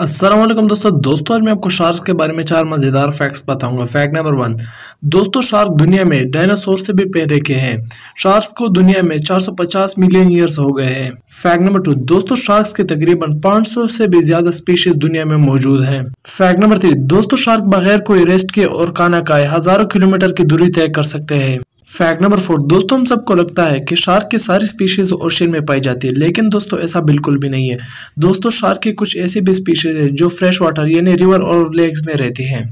असलम दोस्तों। दोस्तों, आज मैं आपको शार्क के बारे में चार मज़ेदार फैक्ट्स बताऊँगा। फैक्ट नंबर वन दोस्तों, शार्क दुनिया में डायनासोर से भी पहले के हैं। शार्क्स को दुनिया में 450 मिलियन ईयर्स हो गए हैं। फैक्ट नंबर टू दोस्तों शार्क्स के तकरीबन 500 से भी ज़्यादा स्पीशीज दुनिया में मौजूद हैं। फैक्ट नंबर थ्री दोस्तों शार्क बगैर कोई रेस्ट के और खाना खाए हज़ारों किलोमीटर की दूरी तय कर सकते हैं। फैक्ट नंबर फोर दोस्तों, हम सबको लगता है कि शार्क के सारी स्पीशीज ओशन में पाई जाती है, लेकिन दोस्तों, ऐसा बिल्कुल भी नहीं है। दोस्तों शार्क की कुछ ऐसी भी स्पीशीज हैं जो फ्रेश वाटर यानी रिवर और लेक्स में रहती हैं।